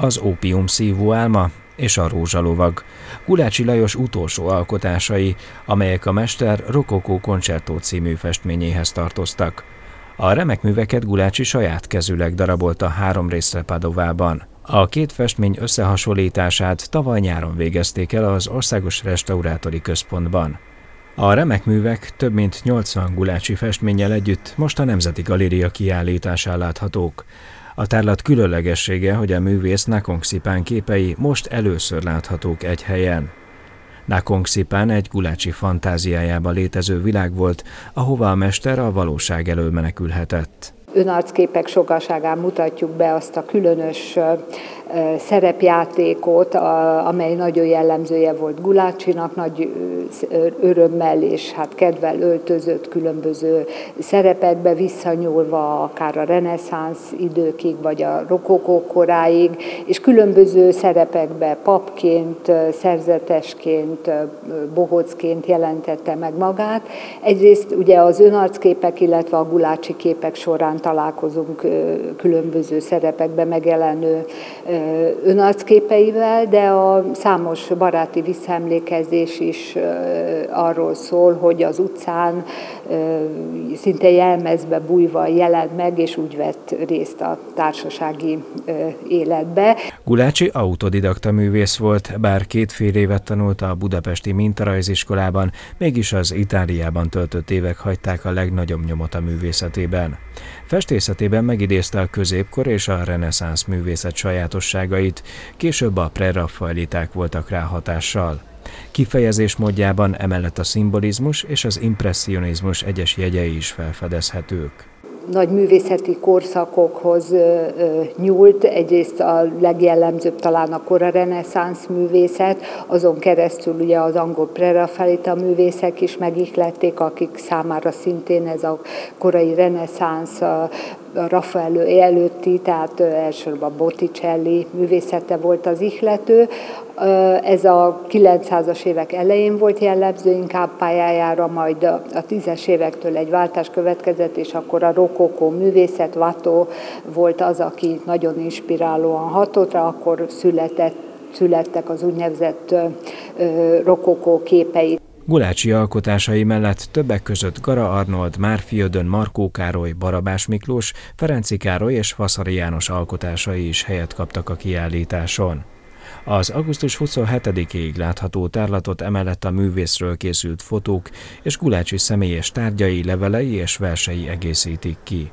az ópium szívó álma és a rózsalovag, Gulácsi Lajos utolsó alkotásai, amelyek a mester Rokokó koncertó című festményéhez tartoztak. A remek műveket Gulácsi saját kezüleg darabolta három részre Padovában. A két festmény összehasonlítását tavaly nyáron végezték el az Országos Restaurátori Központban. A remek művek több mint 80 gulácsi festménnyel együtt most a Nemzeti Galéria kiállításán láthatók. A tárlat különlegessége, hogy a művész Szipán képei most először láthatók egy helyen. Szipán egy gulácsi fantáziájában létező világ volt, ahova a mester a valóság elől menekülhetett önarcképek sokaságán mutatjuk be azt a különös szerepjátékot, amely nagyon jellemzője volt Gulácsinak, nagy örömmel és hát kedvel öltözött különböző szerepekbe, visszanyúlva akár a reneszánsz időkig, vagy a rokokó koráig, és különböző szerepekbe papként, szerzetesként, bohocként jelentette meg magát. Egyrészt ugye az önarcképek, illetve a gulácsi képek során találkozunk különböző szerepekben megjelenő önarcképeivel, de a számos baráti visszaemlékezés is arról szól, hogy az utcán szinte jelmezbe bújva jelent meg, és úgy vett részt a társasági életbe. Gulácsi autodidakta művész volt, bár két fél évet tanult a budapesti mintarajziskolában, mégis az Itáliában töltött évek hagyták a legnagyobb nyomot a művészetében. Festészetében megidézte a középkor és a reneszánsz művészet sajátosságait, később a preraffaeliták voltak rá hatással. Kifejezés módjában emellett a szimbolizmus és az impressionizmus egyes jegyei is felfedezhetők nagy művészeti korszakokhoz nyúlt. Egyrészt a legjellemzőbb talán a kora reneszánsz művészet, azon keresztül ugye az angol prerafaelita művészek is megihlették, akik számára szintén ez a korai reneszánsz Raffaello előtti, tehát elsősorban Botticelli művészete volt az ihlető. Ez a 900-as évek elején volt jellemző inkább pályájára, majd a 10-es évektől egy váltás következett, és akkor a rokokó művészet, Watto volt az, aki nagyon inspirálóan hatott akkor született születtek az úgynevezett rokokó képei. Gulácsi alkotásai mellett többek között Gara Arnold, Márfi Ödön, Markó Károly, Barabás Miklós, Ferenci Károly és Faszari János alkotásai is helyet kaptak a kiállításon. Az augusztus 27-ig látható tárlatot emellett a művészről készült fotók és Gulácsi személyes tárgyai, levelei és versei egészítik ki.